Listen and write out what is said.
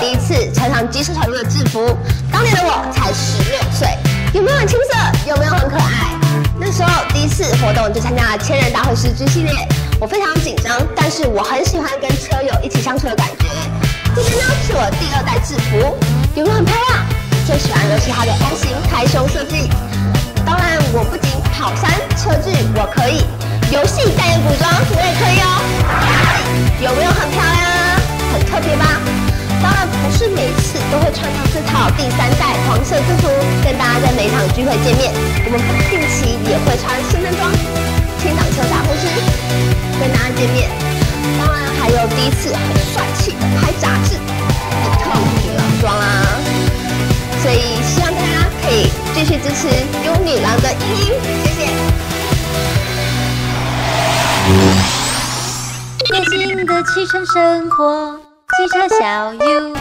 第一次穿上机车团队的制服。当年的我才十六岁，有没有很青涩？有没有很可爱？那时候第一次活动就参加了千人大会师之系列，我非常紧张，但是我很喜欢跟车友一起相处的感觉。这边呢是我第二代制服，有没有很漂亮？最喜欢的是它的 O 型开胸设计。当然，我不仅跑山车距我可以，游戏代言服装我也可以哦。不是每次都会穿上这套第三代黄色制服，跟大家在每场聚会见面。我们不定期也会穿身份装，轻档车打护师，跟大家见面。当然还有第一次很帅气的拍杂志，一套女郎装啊。所以希望大家可以继续支持优女郎的英英，谢谢。典型的汽车生活，汽车小 U。